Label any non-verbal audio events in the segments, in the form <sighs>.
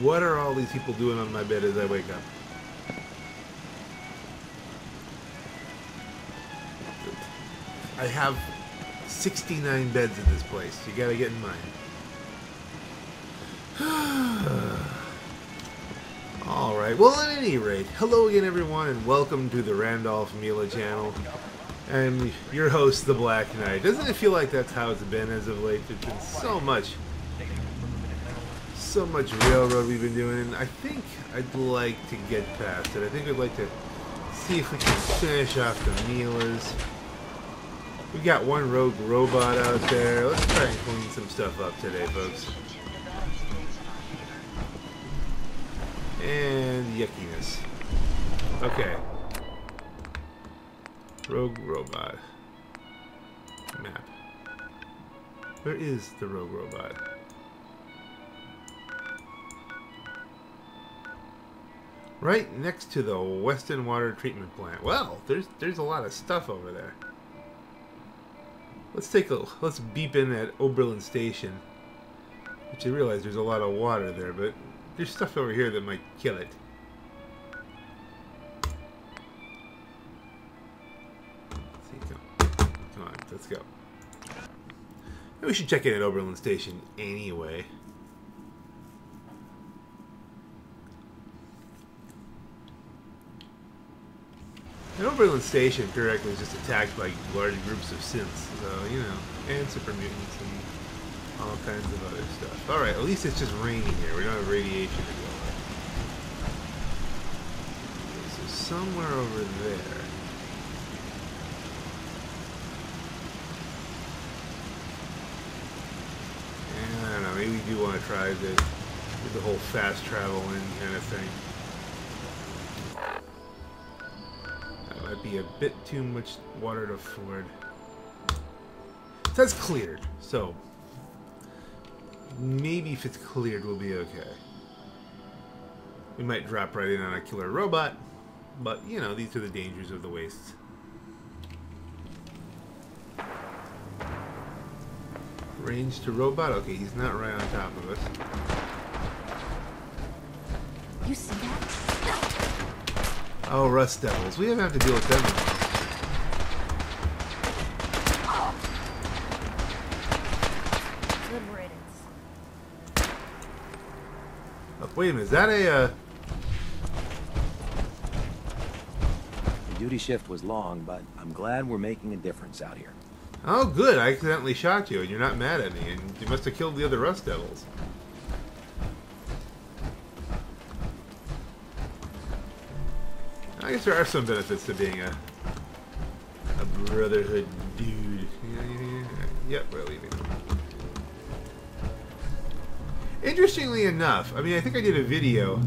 What are all these people doing on my bed as I wake up? I have 69 beds in this place. You gotta get in mind. <sighs> Alright, well at any rate, hello again everyone and welcome to the Randolph Mila channel. And your host, The Black Knight. Doesn't it feel like that's how it's been as of late? There's been so much, so much railroad we've been doing, and I think I'd like to get past it. I think I'd like to see if we can finish off the Milas. We got one rogue robot out there. Let's try and clean some stuff up today, folks. And yuckiness. Okay. Rogue robot. Map. Where is the rogue robot? Right next to the Weston Water Treatment Plant. Well, there's there's a lot of stuff over there. Let's take a let's beep in at Oberlin Station. Which I realize there's a lot of water there, but there's stuff over here that might kill it. Let's come on, let's go. Maybe we should check in at Oberlin Station anyway. And Oberlin Station periodically is just attacked by large groups of synths, so, you know, and super mutants and all kinds of other stuff. Alright, at least it's just raining here. We don't have radiation to go with. So somewhere over there. And I don't know, maybe we do want to try the, the whole fast travel in kind of thing. Might be a bit too much water to ford. That's cleared, so maybe if it's cleared, we'll be okay. We might drop right in on a killer robot, but you know, these are the dangers of the wastes. Range to robot? Okay, he's not right on top of us. You see that? Oh, Rust Devils. We don't have to deal with them. Good. Oh, wait a minute, is that a, uh... The duty shift was long, but I'm glad we're making a difference out here. Oh, good, I accidentally shot you, and you're not mad at me, and you must have killed the other Rust Devils. I guess there are some benefits to being a a Brotherhood dude. Yep, we're leaving. Interestingly enough, I mean, I think I did a video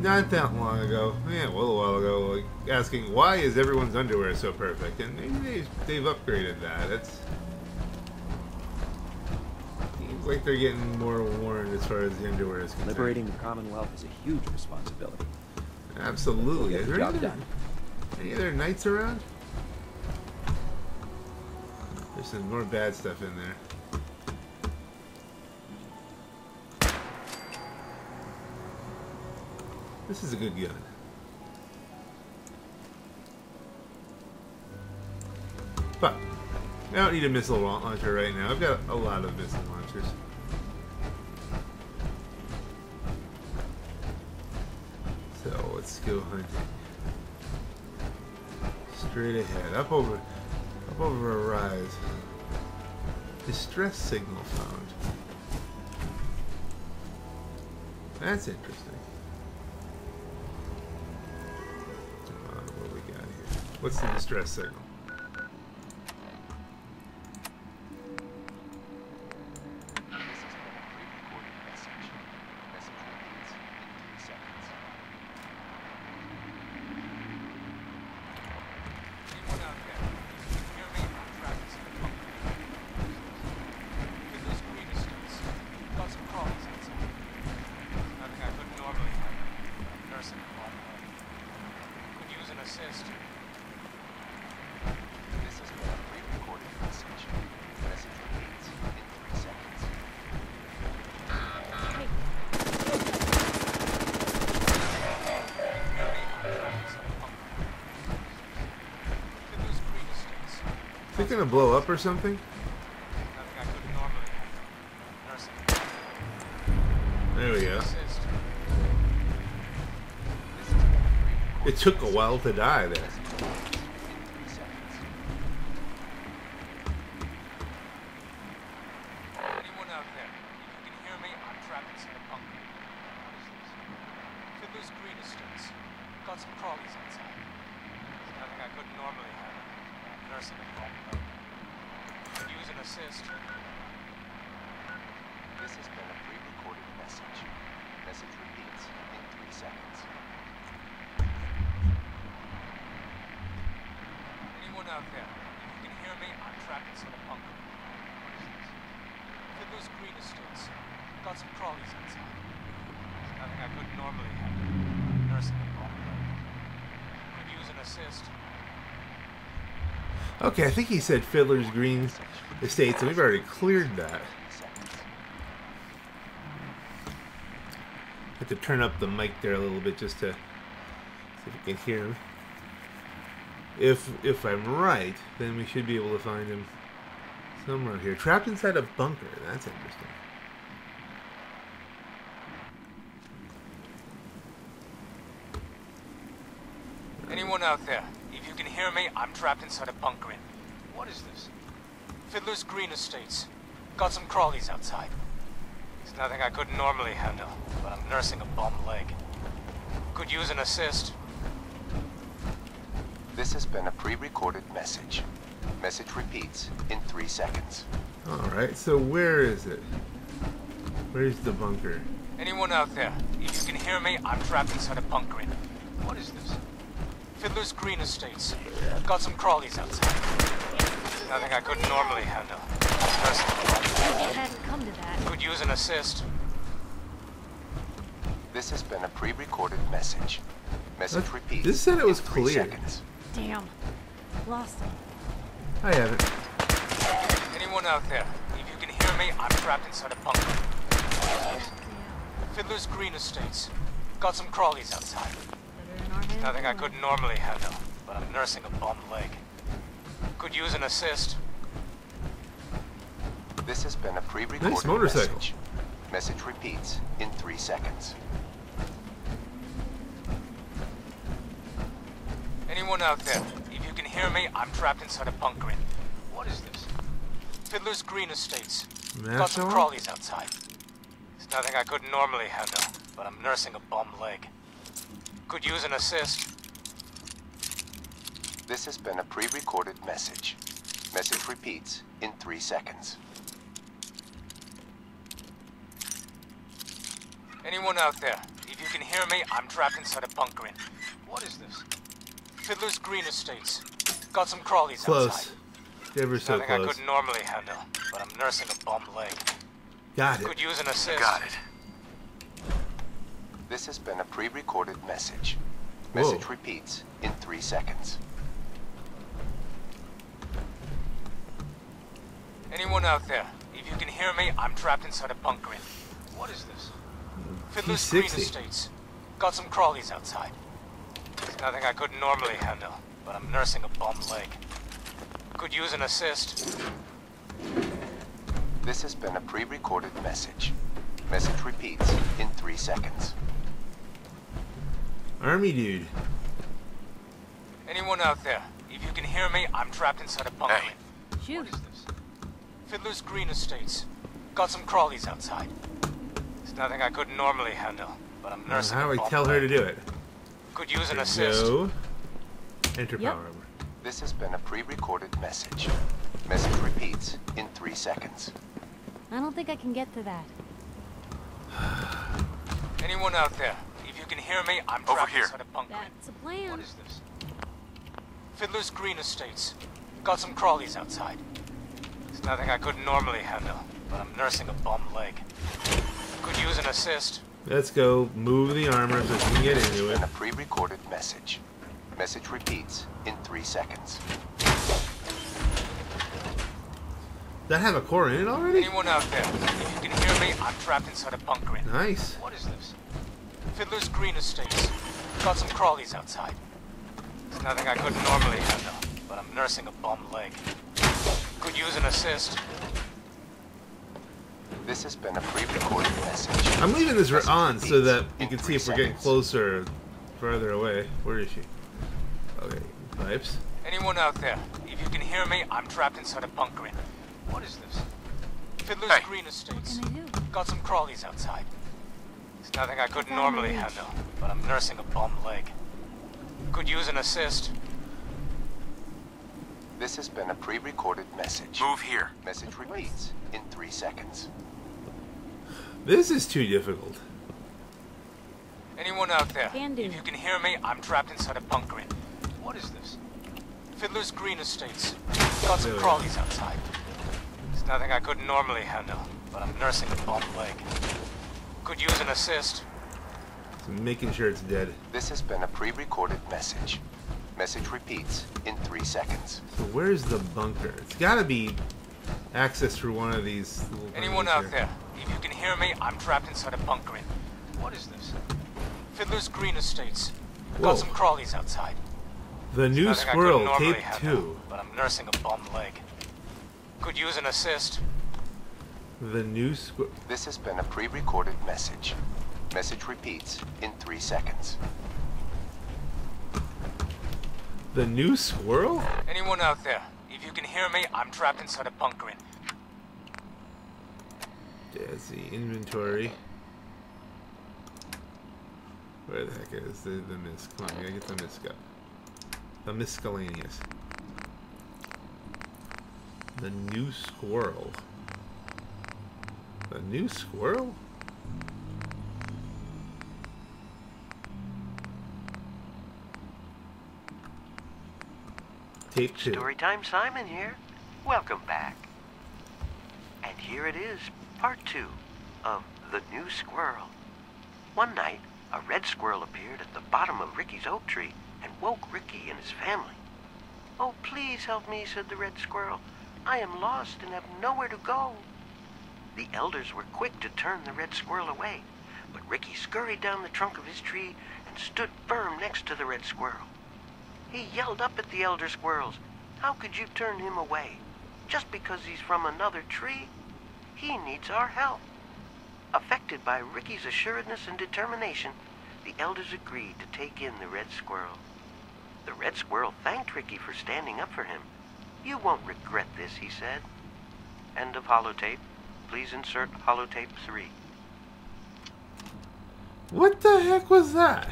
not that long ago, yeah, well, a while ago, like, asking why is everyone's underwear so perfect, and maybe they've, they've upgraded that. It's seems like they're getting more worn as far as the underwear is concerned. Liberating the Commonwealth is a huge responsibility. Absolutely. Is there any, done. any other knights around? There's some more bad stuff in there. This is a good gun. But I don't need a missile launcher right now. I've got a lot of missile launchers. Go hunting. Straight ahead. Up over up over a rise. Distress signal found. That's interesting. Uh, what we got here? What's the distress signal? It gonna blow up or something? There we go. It took a while to die there. Inside. Got some crawlies outside. There's nothing I couldn't normally handle. Nursing. Could use an assist. This has been a pre-recorded message. Message repeats in three seconds. Anyone out there? If you can hear me, I'm trapped inside a bunker. What is this? Fiddler's Green Estates. Got some crawlies outside. There's nothing I couldn't normally handle. Nursing a bomb. Could use an assist. Okay, I think he said Fiddler's Green Estates, and we've already cleared that. Seconds. Have to turn up the mic there a little bit just to see if you can hear him. If if I'm right, then we should be able to find him somewhere here. Trapped inside a bunker. That's interesting. Anyone out there? If you can hear me, I'm trapped inside a bunker in. What is this? Fiddler's Green Estates. Got some crawlies outside. It's nothing I couldn't normally handle, but I'm nursing a bum leg. Could use an assist. This has been a pre-recorded message. Message repeats in three seconds. Alright, so where is it? Where's the bunker? Anyone out there? If you can hear me, I'm trapped inside a bunker in. What is this? Fiddler's Green Estates. Got some crawlies outside. Nothing I couldn't normally handle. I'm nursing a bum leg. It hadn't come to that. Could use an assist. This has been a pre-recorded message. Message Uh, repeats. this said it was in clear. seconds. Damn. Lost him. I have it. Anyone out there? If you can hear me, I'm trapped inside a bunker. Fiddler's Green Estates. Got some crawlies outside. Better in our hands Nothing I couldn't normally handle, but I'm nursing a bum leg. Could use an assist. This has been a pre-recorded Nice motorcycle. message. Message repeats in three seconds. Anyone out there? If you can hear me, I'm trapped inside a bunker in. What is this? Fiddler's Green Estates. Got some crawlies outside. It's nothing I couldn't normally handle, but I'm nursing a bum leg. Could use an assist. This has been a pre-recorded message. Message repeats in three seconds. Anyone out there? If you can hear me, I'm trapped inside a bunker in. What is this? Fiddler's Green Estates. Got some crawlies Close. outside. Ever so Nothing I couldn't normally handle, but I'm nursing a bum leg. Got it. Could use an assist. This has been a pre-recorded message. Whoa. Message repeats in three seconds. Anyone out there? If you can hear me, I'm trapped inside a bunker in. What is this? Fiddler's Green P60. Estates. Got some crawlies outside. There's nothing I couldn't normally handle, but I'm nursing a bum leg. Could use an assist. This has been a pre-recorded message. Message repeats in three seconds. Army dude. Anyone out there? If you can hear me, I'm trapped inside a bunker Hey. Shoot. What is this? Fiddler's Green Estates. Got some crawlies outside. There's nothing I couldn't normally handle, but I'm Now, nursing how do I bum tell her to do it? Could use an assist. Go. Enter Yep. power armor. This has been a pre-recorded message. Message repeats in three seconds. I don't think I can get to that. Anyone out there? If you can hear me, I'm Over trapped inside a bunker. in. That's a plan. What is this? Fiddler's Green Estates. Got some crawlies outside. There's nothing I couldn't normally handle, but I'm nursing a bum leg. Could use an assist. Let's go move the armor so we can get into it. been a pre-recorded message. Message repeats in three seconds. Does that have a core in it already? Anyone out there? If you can hear me, I'm trapped inside a bunker. in. Nice. What is this? Fiddler's Green Estates. Got some crawlies outside. There's nothing I couldn't normally handle, but I'm nursing a bum leg. Could use an assist. This has been a pre-recorded message. I'm leaving this Message on so that you can see three if we're getting closer or farther away. Where is she? Okay, pipes. Anyone out there? If you can hear me, I'm trapped inside a bunker. in- What is this? Fiddler's Hey. Green Estates. What can I do? Got some crawlies outside. It's nothing I couldn't normally handle, but I'm nursing a bum leg. Could use an assist. This has been a pre-recorded message. Move here. Message repeats in three seconds. This is too difficult. Anyone out there? Can. If you can hear me, I'm trapped inside a bunker. in- What is this? Fiddler's Green Estates. Got some crawlies outside. It's nothing I couldn't normally handle, but I'm nursing a bum leg. Could use an assist. So making sure it's dead. This has been a pre-recorded message. Message repeats in three seconds. So where's the bunker? It's gotta be access through one of these Anyone out here. there? If you can hear me, I'm trapped inside a bunker. in- What is this? Fiddler's Green Estates. Whoa. Got some crawlies outside. The new Nothing squirrel, normally tape handle, two. But I'm nursing a bum leg. Could use an assist. The new squirrel. This has been a pre-recorded message. Message repeats in three seconds. The new squirrel? Anyone out there? If you can hear me, I'm trapped inside a bunker. in- There's the inventory. Where the heck is the, the misc? Come on, we gotta get the misc up. The miscellaneous. The new squirrel. The new squirrel? Tape two. Storytime Simon here. Welcome back. And here it is, part two of The New Squirrel. One night, a red squirrel appeared at the bottom of Ricky's oak tree and woke Ricky and his family. Oh, please help me, said the red squirrel. I am lost and have nowhere to go. The elders were quick to turn the red squirrel away, but Ricky scurried down the trunk of his tree and stood firm next to the red squirrel. He yelled up at the elder squirrels. How could you turn him away? Just because he's from another tree? He needs our help. Affected by Ricky's assuredness and determination, the elders agreed to take in the red squirrel. The red squirrel thanked Ricky for standing up for him. You won't regret this, he said. End of holotape. Please insert holotape 3. What the heck was that?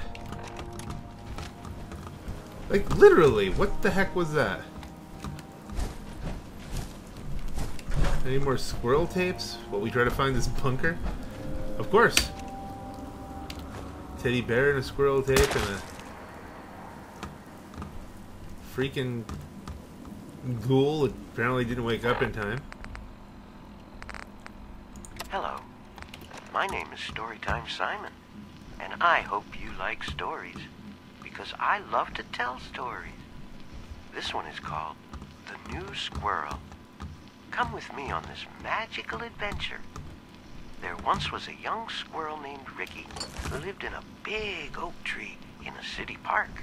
Like, literally, what the heck was that? Any more squirrel tapes? While we try to find this bunker? Of course. Teddy bear and a squirrel tape and a freaking ghoul apparently didn't wake up in time. Hello. My name is Storytime Simon, and I hope you like stories because I love to tell stories. This one is called The New Squirrel. Come with me on this magical adventure. There once was a young squirrel named Ricky who lived in a big oak tree in a city park.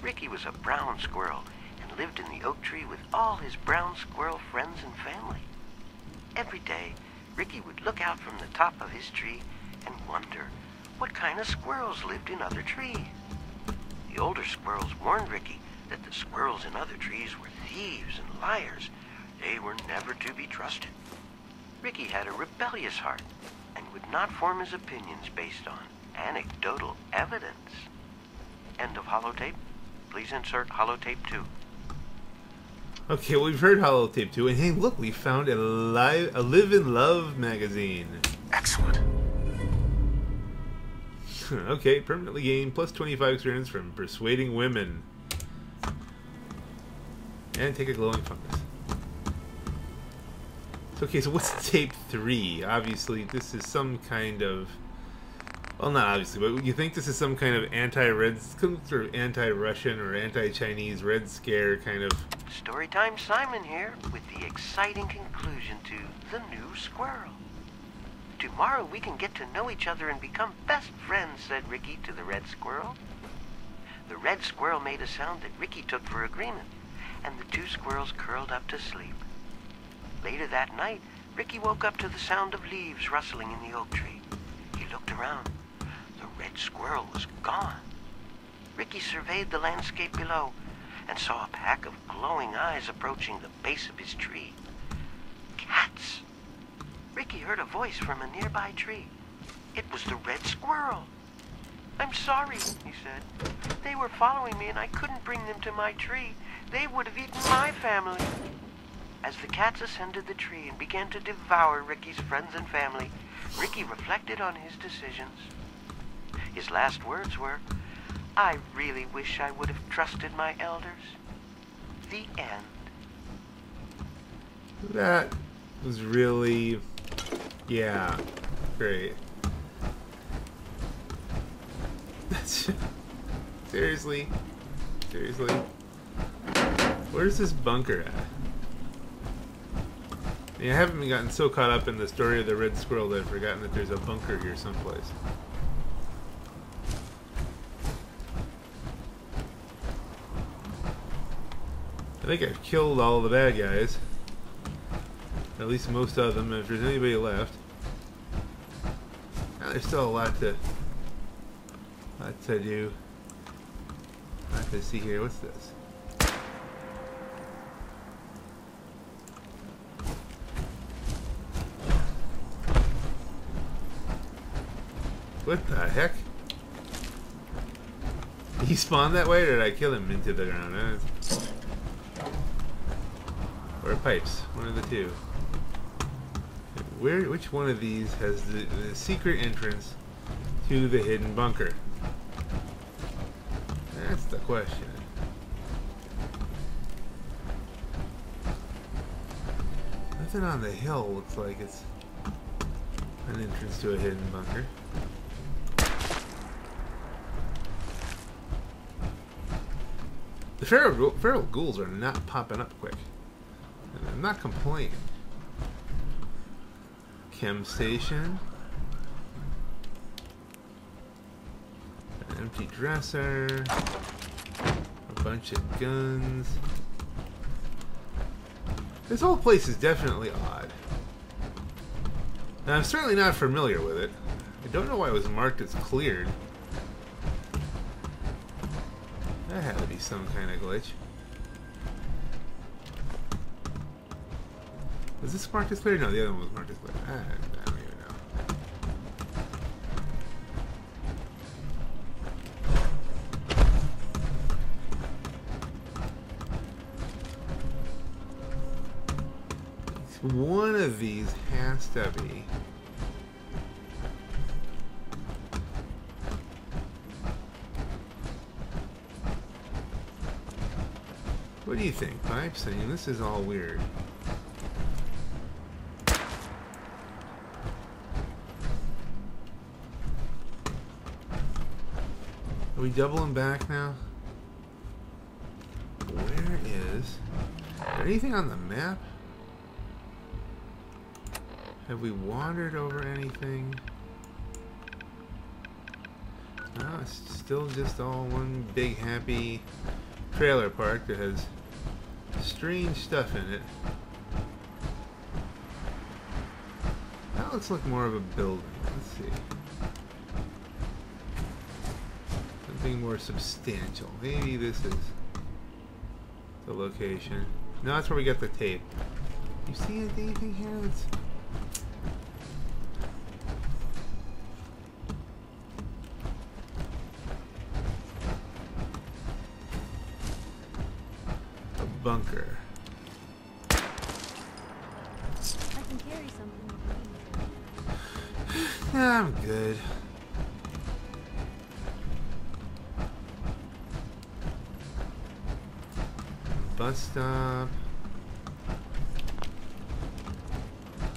Ricky was a brown squirrel and lived in the oak tree with all his brown squirrel friends and family. Every day, Ricky would look out from the top of his tree and wonder what kind of squirrels lived in other trees. The older squirrels warned Ricky that the squirrels in other trees were thieves and liars. They were never to be trusted. Ricky had a rebellious heart and would not form his opinions based on anecdotal evidence. End of holotape. Please insert holotape 2. Okay, well, we've heard Holotape 2, and hey, look, we found a, live, a Live and Love magazine. Excellent. <laughs> okay, permanently gain plus 25 experience from persuading women. And take a glowing fungus. So, okay, so what's <laughs> tape 3? Obviously, this is some kind of. Well, not obviously, but you think this is some kind of anti-red, sort of anti-Russian or anti-Chinese Red Scare kind of. Storytime Simon here with the exciting conclusion to The New Squirrel. Tomorrow we can get to know each other and become best friends, said Ricky to the red squirrel. The red squirrel made a sound that Ricky took for agreement, and the two squirrels curled up to sleep. Later that night, Ricky woke up to the sound of leaves rustling in the oak tree. He looked around. The red squirrel was gone. Ricky surveyed the landscape below and saw a pack of glowing eyes approaching the base of his tree. Cats! Ricky heard a voice from a nearby tree. It was the red squirrel. I'm sorry, he said. They were following me and I couldn't bring them to my tree. They would have eaten my family. As the cats ascended the tree and began to devour Ricky's friends and family, Ricky reflected on his decisions. His last words were, I really wish I would have trusted my elders. The end. That was really, yeah, great. <laughs> Seriously, seriously. Where's this bunker at? I haven't gotten so caught up in the story of the red squirrel that I've forgotten that there's a bunker here someplace. Think I've killed all the bad guys. At least most of them, if there's anybody left. There's still a lot to, lot to do. A lot to see here. What's this? What the heck? Did He spawned that way, or did I kill him into the ground? Or pipes, one of the two. Where, which one of these has the, the secret entrance to the hidden bunker? That's the question. Nothing on the hill looks like it's an entrance to a hidden bunker. The feral, feral ghouls are not popping up quick. I'm not complaining. Chem station. An empty dresser. A bunch of guns. This whole place is definitely odd. And I'm certainly not familiar with it. I don't know why it was marked as cleared. That had to be some kind of glitch. Was this marked as clear? No, the other one was marked as clear. I don't even know. One of these has to be. What do you think, Pipes? I mean, this is all weird. We doubling back now? Where is... anything on the map? Have we wandered over anything? No, it's still just all one big happy trailer park that has strange stuff in it. That looks like more of a building. Let's see. Something more substantial. Maybe this is the location. No, that's where we got the tape. You see anything here that's...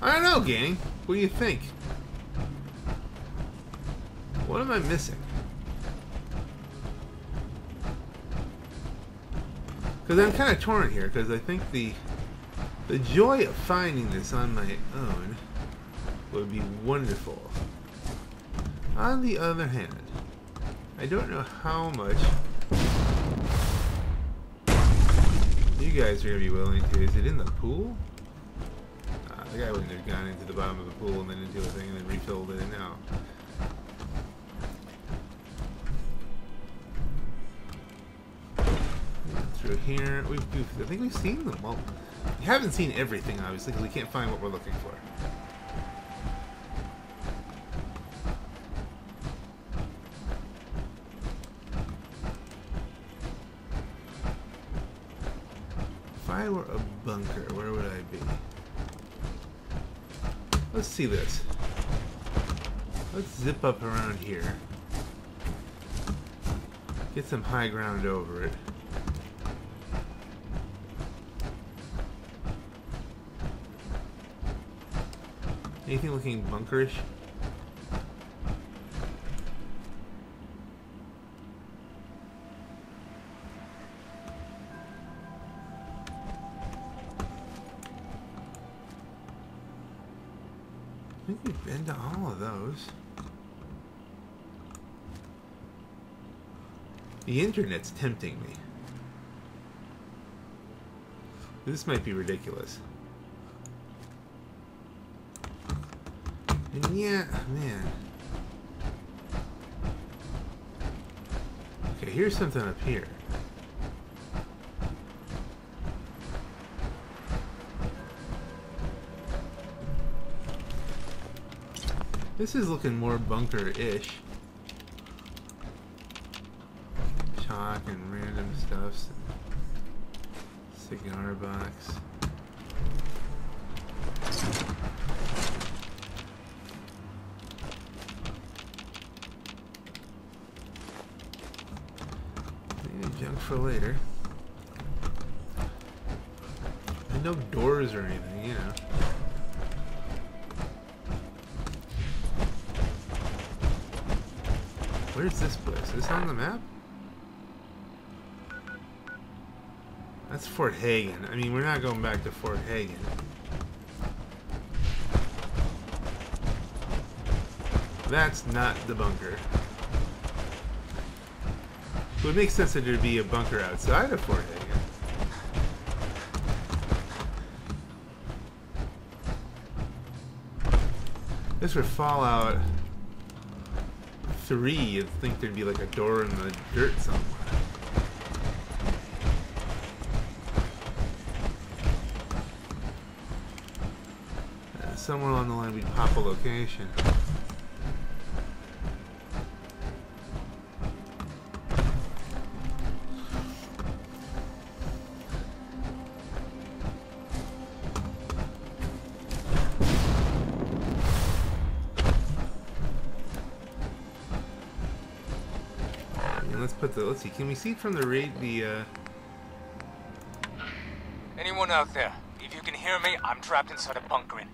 I don't know, gang. What do you think? What am I missing? Because I'm kind of torn here, because I think the the joy of finding this on my own would be wonderful. On the other hand, I don't know how much guys are going to be willing to. Is it in the pool? Uh, the guy wouldn't have gone into the bottom of the pool and then into a thing and then refilled it. No. Through here, we've, we've, I think we've seen them. Well, we haven't seen everything, obviously, because we can't find what we're looking for. Bunker, where would I be? Let's see this. Let's zip up around here. Get some high ground over it. Anything looking bunkerish? I think we've been to all of those. The internet's tempting me. This might be ridiculous. And yeah, man. Okay, here's something up here. This is looking more bunker-ish. Chalk and random stuffs. Cigar box. Maybe junk for later. No doors or anything, Where's this place? Is this on the map? That's Fort Hagen. I mean, we're not going back to Fort Hagen. That's not the bunker. It would make sense that there'd be a bunker outside of Fort Hagen. This would Fallout 3, you'd think there'd be like a door in the dirt somewhere. Uh, somewhere along the line we'd pop a location. Let's put the let's see, can we see from the rate the uh Anyone out there? If you can hear me, I'm trapped inside a bunker in.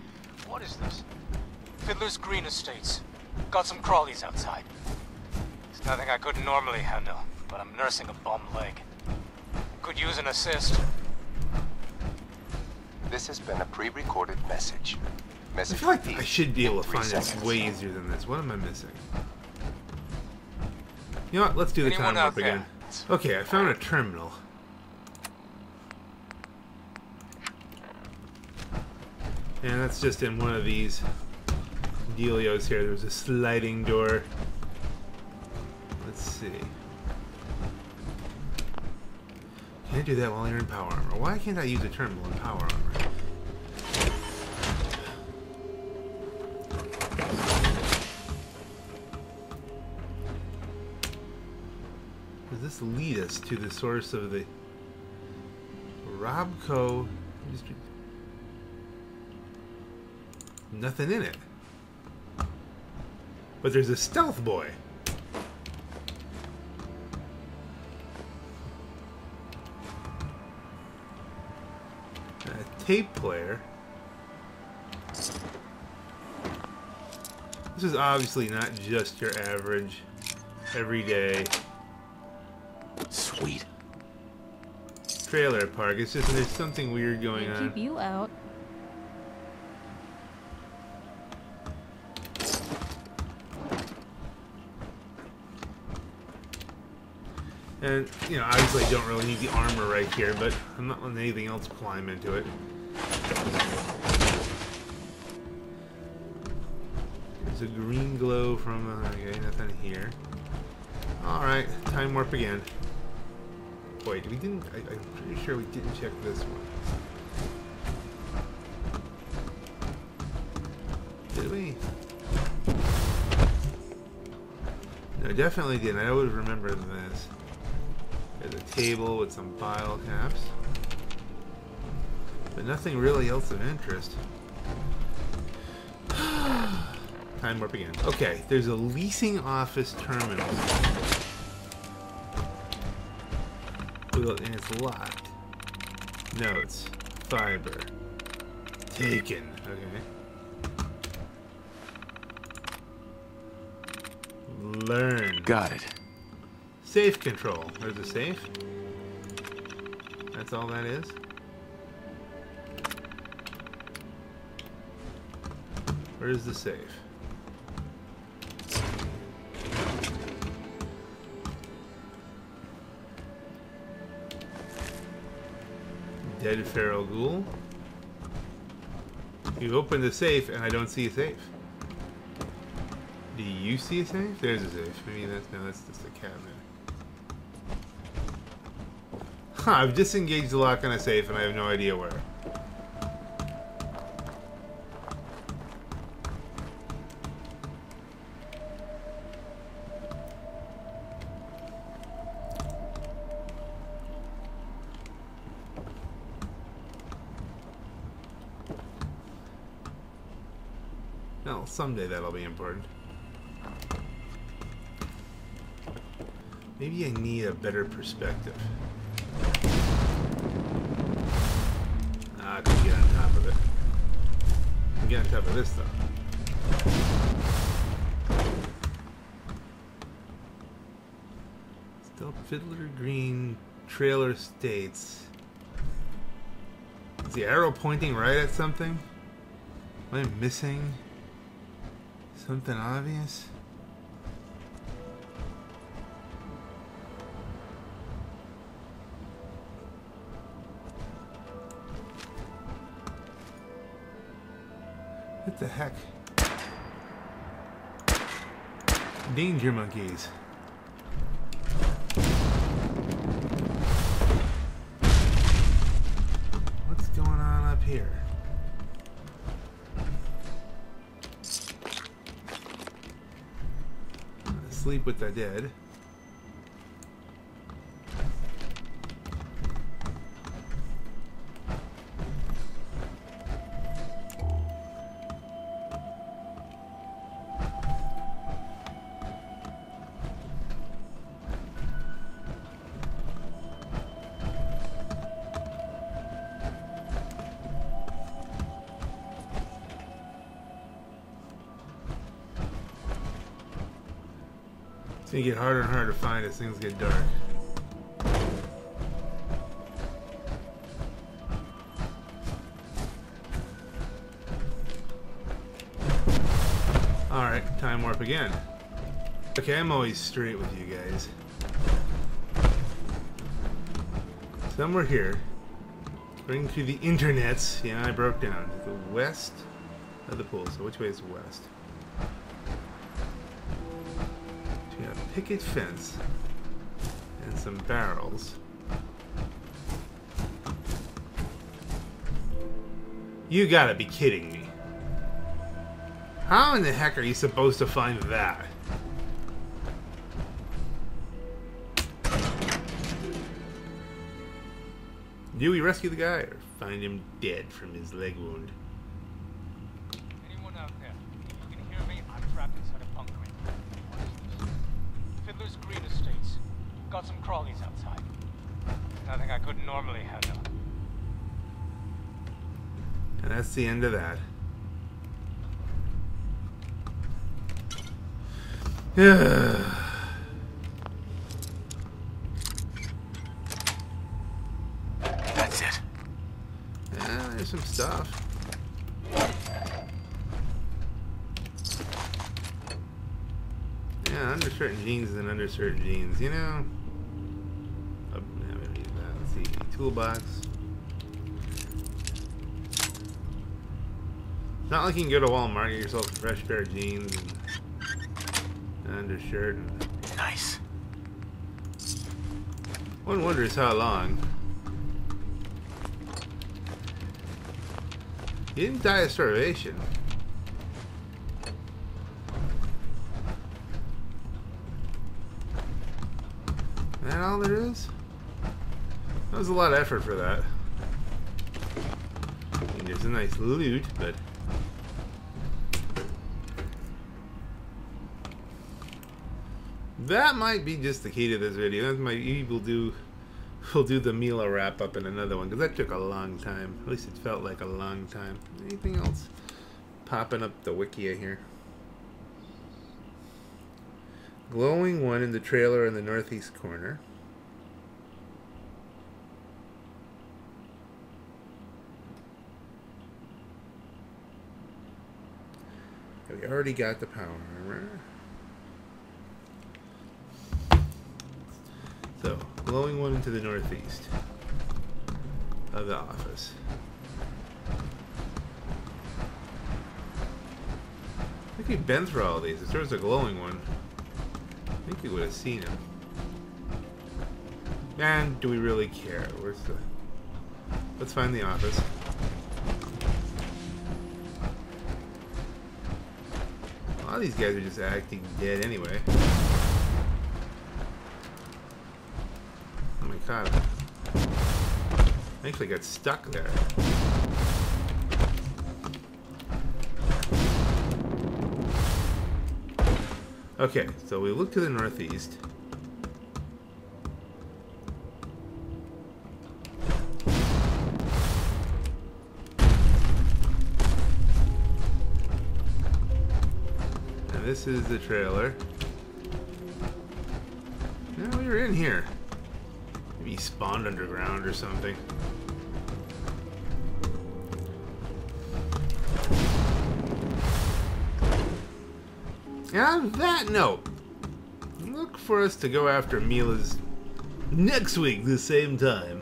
What is this? Fiddler's Green Estates. Got some crawlies outside. It's nothing I couldn't normally handle, but I'm nursing a bum leg. Could use an assist. This has been a pre-recorded message. I Message feel like I should be able to find this way easier than this. What am I missing? You know what? Let's do the Anyone time warp there? again. Okay, I found a terminal. And that's just in one of these dealios here. There's a sliding door. Let's see. Can't do that while you're in power armor. Why can't I use a terminal in power armor? This lead us to the source of the Robco Industries? Nothing in it. But there's a stealth boy. A tape player. This is obviously not just your average, everyday trailer park. It's just there's something weird going Can't on. keep you out. And, you know, obviously I don't really need the armor right here, but I'm not letting anything else climb into it. There's a green glow from, uh, okay, nothing here. Alright, time warp again. Wait, we didn't, I, I'm pretty sure we didn't check this one. Did we? No, definitely didn't. I would remember this. There's a table with some file caps. But nothing really else of interest. <sighs> Time warp again. Okay, there's a leasing office terminal. And it's locked. Notes. Fiber. Taken. Okay. Learn. Got it. Safe control. There's a safe. That's all that is. Where's the safe? Dead feral ghoul. You opened the safe and I don't see a safe. Do you see a safe? There's a safe. Maybe that's no, that's just a cabinet. Huh, I've disengaged the lock on a safe and I have no idea where. Well, someday that'll be important. Maybe I need a better perspective. Ah, I can get on top of it. I can get on top of this though. Still Fiddler Green Trailer Estates. Is the arrow pointing right at something? Am I missing something obvious? What the heck? Danger monkeys. What's going on up here? Sleep with the dead. Gonna get harder and harder to find as things get dark. Alright, time warp again. Okay, I'm always straight with you guys. Somewhere here, according to the internets, yeah, I broke down, the west of the pool. So which way is west? Picket fence and some barrels. You gotta be kidding me. How in the heck are you supposed to find that? Do we rescue the guy or find him dead from his leg wound? Anyone out there? If you can hear me, I'm trapped inside a bunker. What is this? Fiddler's Green Estates. Got some crawlies outside. Nothing I couldn't normally handle. And that's the end of that. Yeah. <sighs> That's it. Yeah, there's some stuff. Yeah, under certain genes and under certain jeans, you know. Oh, yeah. Let's see, toolbox. Not like you can go to Walmart and get yourself a fresh pair of jeans and undershirt. And Nice. one wonders how long. He didn't die of starvation. That all there is? That was a lot of effort for that. I mean, there's a nice loot, but that might be just the key to this video. That might we'll do we'll do the Mila wrap up in another one because that took a long time. At least it felt like a long time. Anything else popping up the wiki here? Glowing one in the trailer in the northeast corner. We already got the power armor. So, glowing one into the northeast of the office. I think we've been through all these. If there was a glowing one, I think we would have seen him. And do we really care? Where's the... Let's find the office. A lot of these guys are just acting dead anyway. I actually got stuck there. Okay, so we look to the northeast. And this is the trailer. Now we're in here. Maybe he spawned underground or something. And on that note, look for us to go after Mila's next week, the same time.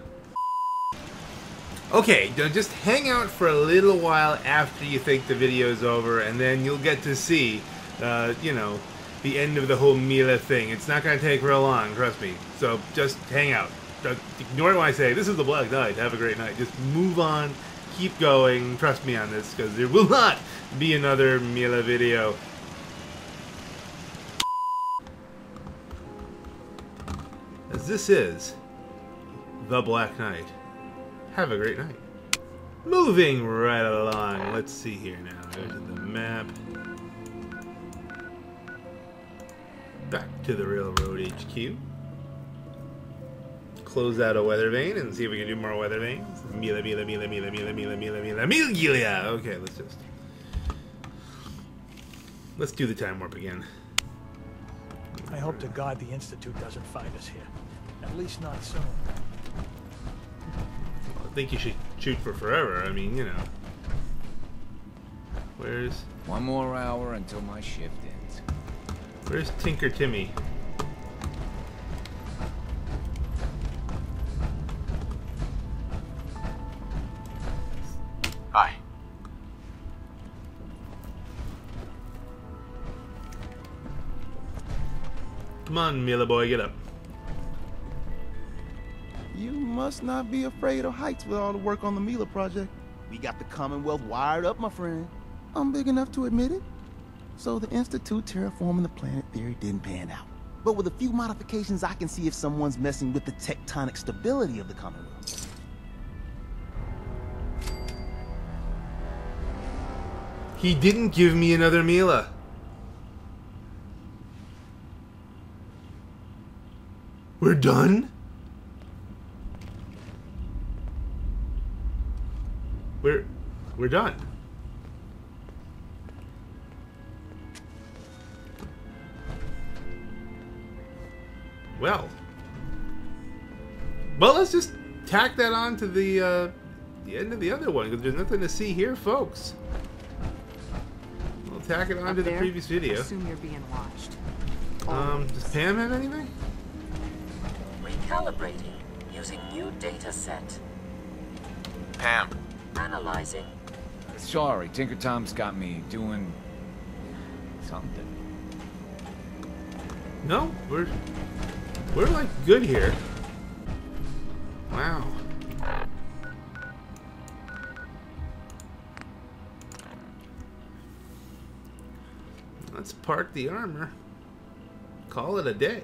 Okay, just hang out for a little while after you think the video's over, and then you'll get to see, uh, you know, the end of the whole Mila thing. It's not going to take real long, trust me. So just hang out. Uh, Ignore what I say. This is the Black Knight. Have a great night. Just move on. Keep going. Trust me on this, because there will not be another Mila video. As this is the Black Knight. Have a great night. Moving right along. Let's see here now. To the map. Back to the Railroad HQ. Close out a weather vane and see if we can do more weather vanes. Mila, Mila, Mila, Mila, Mila, Mila, Mila, Mila, Mila, Gilia. Okay, let's just. Let's do the time warp again. I hope to God the Institute doesn't find us here. At least not soon. I think you should shoot for forever. I mean, you know. Where's One more hour until my shift ends. Where's Tinker Timmy? On, Mila boy, get up. You must not be afraid of heights with all the work on the Mila project. We got the Commonwealth wired up, my friend. I'm big enough to admit it. So the Institute terraforming the planet theory didn't pan out. But with a few modifications, I can see if someone's messing with the tectonic stability of the Commonwealth. He didn't give me another Mila. We're done? We're we're done. Well. Well, let's just tack that on to the uh, the end of the other one because there's nothing to see here, folks. We'll tack it on Up to the previous video. Assume you're being watched. Um, does Pam have anything? Recalibrating using new data set. Pam, Analyzing. sorry, Tinker Tom's got me doing something. No, we're we're like good here. Wow. Let's park the armor. Call it a day.